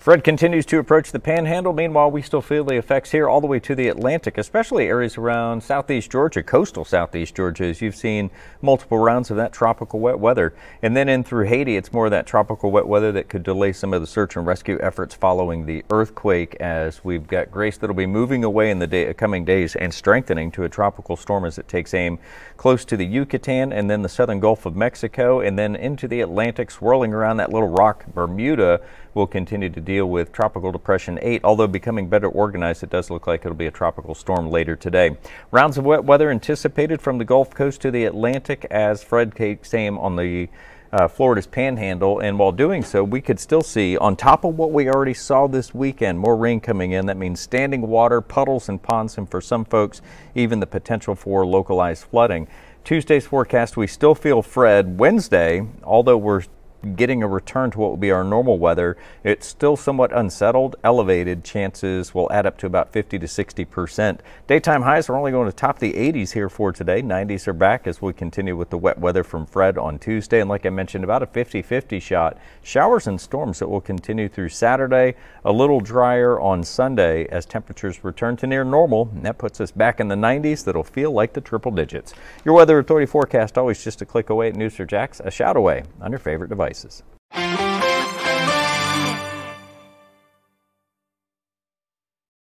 Fred continues to approach the panhandle. Meanwhile, we still feel the effects here all the way to the Atlantic, especially areas around southeast Georgia, coastal southeast Georgia, as you've seen multiple rounds of that tropical wet weather. And then in through Haiti, it's more of that tropical wet weather that could delay some of the search and rescue efforts following the earthquake as we've got Grace that'll be moving away in the day, coming days and strengthening to a tropical storm as it takes aim close to the Yucatan and then the southern Gulf of Mexico and then into the Atlantic, swirling around that little rock Bermuda will continue to deal with Tropical Depression 8. Although becoming better organized, it does look like it'll be a tropical storm later today. Rounds of wet weather anticipated from the Gulf Coast to the Atlantic as Fred takes aim on the uh, Florida's panhandle. And while doing so, we could still see, on top of what we already saw this weekend, more rain coming in. That means standing water, puddles, and ponds, and for some folks, even the potential for localized flooding. Tuesday's forecast, we still feel Fred. Wednesday, although we're getting a return to what will be our normal weather. It's still somewhat unsettled. Elevated chances will add up to about 50 to 60 percent. Daytime highs are only going to top the 80s here for today. 90s are back as we continue with the wet weather from Fred on Tuesday. And like I mentioned, about a 50 50 shot. Showers and storms that will continue through Saturday. A little drier on Sunday as temperatures return to near normal. And that puts us back in the 90s that'll feel like the triple digits. Your weather authority forecast always just a click away at News4JAX, a shout away on your favorite device devices.